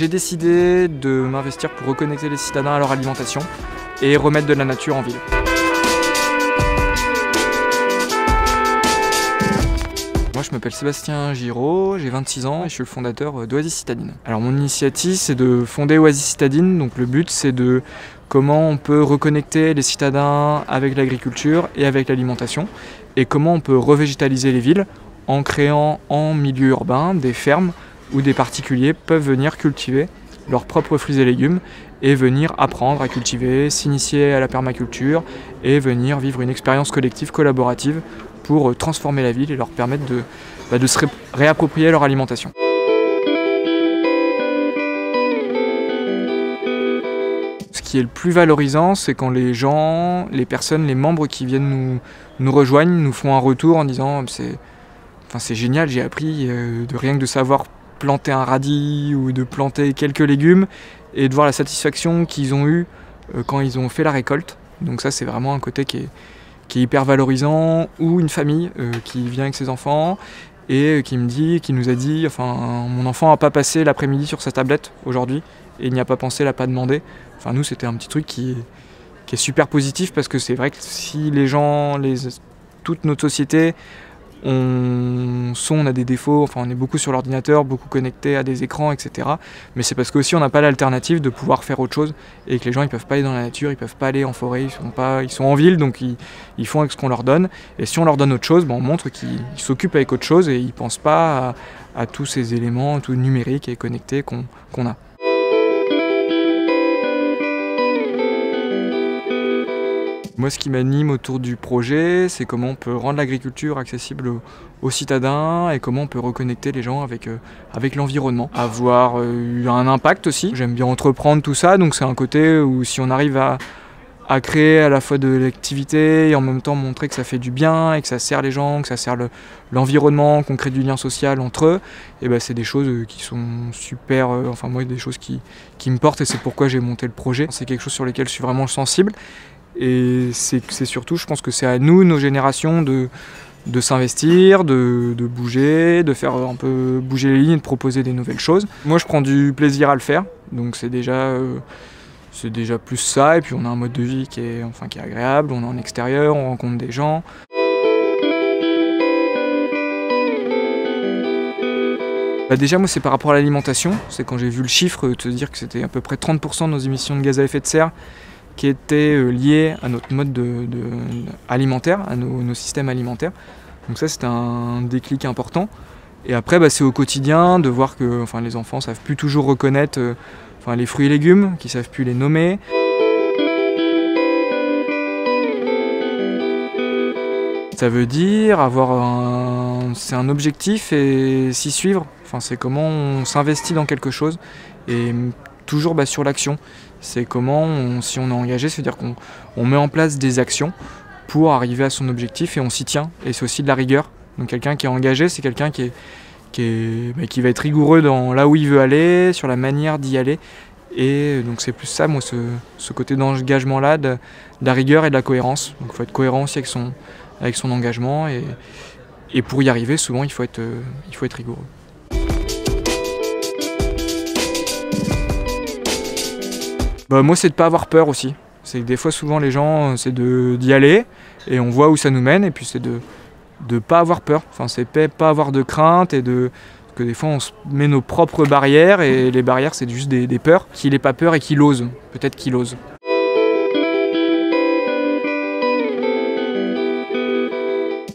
J'ai décidé de m'investir pour reconnecter les citadins à leur alimentation et remettre de la nature en ville. Moi, je m'appelle Sébastien Giraud, j'ai 26 ans et je suis le fondateur d'Oasis Citadine. Alors, mon initiative, c'est de fonder Oasis Citadine. Donc, le but, c'est de comment on peut reconnecter les citadins avec l'agriculture et avec l'alimentation et comment on peut revégétaliser les villes en créant en milieu urbain des fermes où des particuliers peuvent venir cultiver leurs propres fruits et légumes et venir apprendre à cultiver, s'initier à la permaculture et venir vivre une expérience collective collaborative pour transformer la ville et leur permettre de, bah, se réapproprier leur alimentation. Ce qui est le plus valorisant, c'est quand les gens, les personnes, les membres qui viennent nous, nous rejoignent, nous font un retour en disant c'est enfin, génial, j'ai appris euh, de rien que de savoir planter un radis ou de planter quelques légumes et de voir la satisfaction qu'ils ont eue euh, quand ils ont fait la récolte. Donc ça c'est vraiment un côté qui est, hyper valorisant, ou une famille euh, qui vient avec ses enfants et euh, qui me dit, qui nous a dit, enfin, mon enfant n'a pas passé l'après-midi sur sa tablette aujourd'hui et il n'y a pas pensé, l'a pas demandé. Enfin, nous, c'était un petit truc qui, qui est super positif parce que c'est vrai que si les gens, les, toute notre société on, on a des défauts, on est beaucoup sur l'ordinateur, beaucoup connecté à des écrans, etc. Mais c'est parce qu'aussi on n'a pas l'alternative de pouvoir faire autre chose et que les gens ils peuvent pas aller dans la nature, ils peuvent pas aller en forêt, ils sont, pas, en ville donc ils, font avec ce qu'on leur donne. Et si on leur donne autre chose, ben, on montre qu'ils s'occupent avec autre chose et ils pensent pas à, tous ces éléments, tout numérique et connectés qu'on a. Moi, ce qui m'anime autour du projet, c'est comment on peut rendre l'agriculture accessible aux citadins et comment on peut reconnecter les gens avec, euh, avec l'environnement. Avoir euh, eu un impact aussi. J'aime bien entreprendre tout ça, donc c'est un côté où si on arrive à, créer à la fois de l'activité et en même temps montrer que ça fait du bien et que ça sert les gens, que ça sert l'environnement, qu'on crée du lien social entre eux, et ben c'est des choses euh, qui sont super, enfin moi des choses qui, qui me portent et c'est pourquoi j'ai monté le projet. C'est quelque chose sur lequel je suis vraiment sensible et c'est surtout, je pense que c'est à nous, nos générations, de, s'investir, de, bouger, de faire un peu bouger les lignes, de proposer des nouvelles choses. Moi, je prends du plaisir à le faire, donc c'est déjà, euh, déjà plus ça. Et puis, on a un mode de vie qui est, enfin, qui est agréable, on est en extérieur, on rencontre des gens. Bah déjà, moi, c'est par rapport à l'alimentation. C'est quand j'ai vu le chiffre, de se dire que c'était à peu près 30% de nos émissions de gaz à effet de serre qui étaient euh, liés à notre mode de, alimentaire, à nos, systèmes alimentaires. Donc ça c'est un déclic important. Et après bah, c'est au quotidien de voir que enfin, les enfants savent plus toujours reconnaître euh, enfin, les fruits et légumes, qu'ils savent plus les nommer. Ça veut dire avoir un, c'est un objectif et s'y suivre. Enfin, c'est comment on s'investit dans quelque chose et toujours bah, sur l'action. C'est comment, si on est engagé, c'est-à-dire qu'on met en place des actions pour arriver à son objectif et on s'y tient. Et c'est aussi de la rigueur. Donc quelqu'un qui est engagé, c'est quelqu'un qui, est, qui, bah, va être rigoureux dans là où il veut aller, sur la manière d'y aller. Et donc c'est plus ça, moi, ce, côté d'engagement-là, de, la rigueur et de la cohérence. Donc il faut être cohérent aussi avec son, avec son engagement. Et, et pour y arriver, souvent, il faut être, il faut être rigoureux. Bah, Moi, c'est de pas avoir peur aussi. C'est que des fois, souvent, les gens, c'est d'y aller et on voit où ça nous mène. Et puis, c'est de ne pas avoir peur. Enfin, c'est pas avoir de crainte et de que des fois on se met nos propres barrières et les barrières c'est juste des, peurs. Qu'il n'ait pas peur et qu'il ose, peut-être qu'il ose.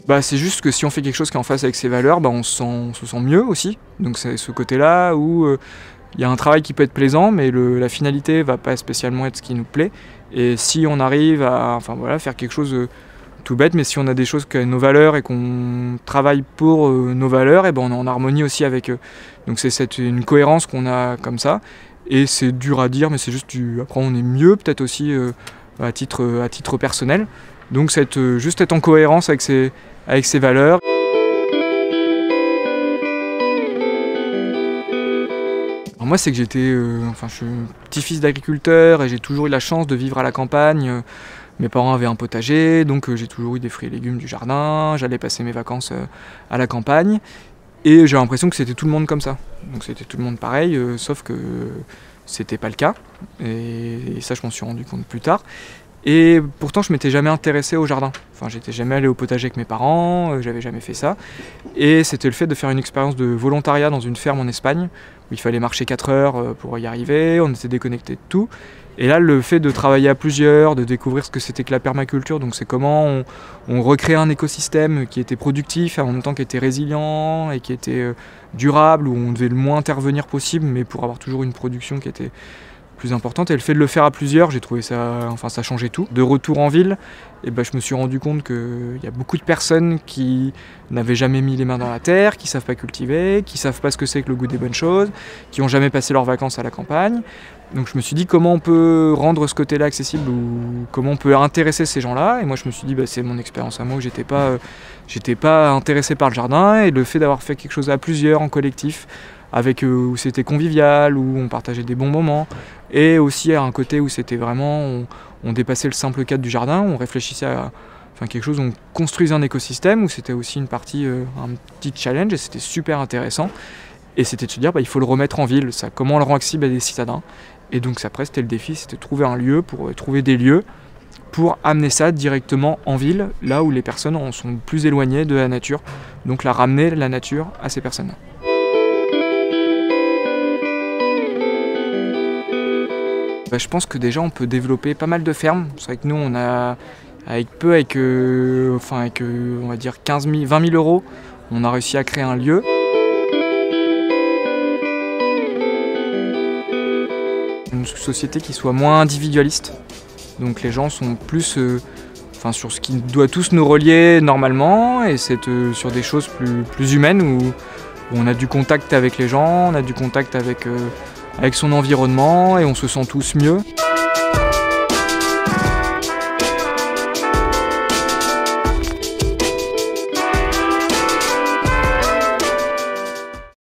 Bah, c'est juste que si on fait quelque chose qui est en face avec ses valeurs, bah, on, se sent, mieux aussi. Donc c'est ce côté-là où euh, il y a un travail qui peut être plaisant, mais la finalité va pas spécialement être ce qui nous plaît. Et si on arrive à faire quelque chose de tout bête, mais si on a des choses qui ont nos valeurs et qu'on travaille pour euh, nos valeurs, et ben on est en harmonie aussi avec eux. Donc c'est une cohérence qu'on a comme ça. Et c'est dur à dire, mais c'est juste du... après on est mieux peut-être aussi euh, à, titre, personnel. Donc euh, juste être en cohérence avec avec ses valeurs. Moi, c'est que j'étais, euh, enfin, je suis petit-fils d'agriculteur et j'ai toujours eu la chance de vivre à la campagne. Mes parents avaient un potager, donc euh, j'ai toujours eu des fruits et légumes du jardin. J'allais passer mes vacances euh, à la campagne. Et j'ai l'impression que c'était tout le monde comme ça. Donc c'était tout le monde pareil, euh, sauf que c'était pas le cas. Et, ça, je m'en suis rendu compte plus tard. Et pourtant, je m'étais jamais intéressé au jardin. Enfin, j'étais jamais allé au potager avec mes parents, euh, j'avais jamais fait ça. Et c'était le fait de faire une expérience de volontariat dans une ferme en Espagne, où il fallait marcher 4 heures euh, pour y arriver, on était déconnecté de tout. Et là, le fait de travailler à plusieurs, de découvrir ce que c'était que la permaculture, donc c'est comment on, recrée un écosystème qui était productif, en même temps qui était résilient et qui était euh, durable, où on devait le moins intervenir possible, mais pour avoir toujours une production qui était plus importante. Et le fait de le faire à plusieurs, j'ai trouvé ça, enfin ça changeait tout. De retour en ville, et ben, je me suis rendu compte qu'il y a beaucoup de personnes qui n'avaient jamais mis les mains dans la terre, qui savent pas cultiver, qui savent pas ce que c'est que le goût des bonnes choses, qui ont jamais passé leurs vacances à la campagne. Donc je me suis dit comment on peut rendre ce côté-là accessible ou comment on peut intéresser ces gens-là. Et moi je me suis dit bah, c'est mon expérience à moi j'étais pas, euh, j'étais pas intéressé par le jardin et le fait d'avoir fait quelque chose à plusieurs en collectif, avec euh, où c'était convivial, où on partageait des bons moments, et aussi à un côté où c'était vraiment on, dépassait le simple cadre du jardin, on réfléchissait à quelque chose, on construisait un écosystème où c'était aussi une partie, euh, un petit challenge et c'était super intéressant. Et c'était de se dire, bah, il faut le remettre en ville, ça, comment on le rend accessible à des citadins? Et donc après, c'était le défi, c'était trouver un lieu, pour euh, trouver des lieux pour amener ça directement en ville, là où les personnes sont plus éloignées de la nature. Donc la ramener la nature à ces personnes. Bah, je pense que déjà on peut développer pas mal de fermes. C'est vrai que nous on a avec peu, avec, euh, enfin avec euh, on va dire 15 000, 20 000 euros, on a réussi à créer un lieu. société qui soit moins individualiste. Donc les gens sont plus euh, enfin, sur ce qui doit tous nous relier normalement et c'est sur des choses plus, plus humaines où, on a du contact avec les gens, on a du contact avec, avec son environnement et on se sent tous mieux.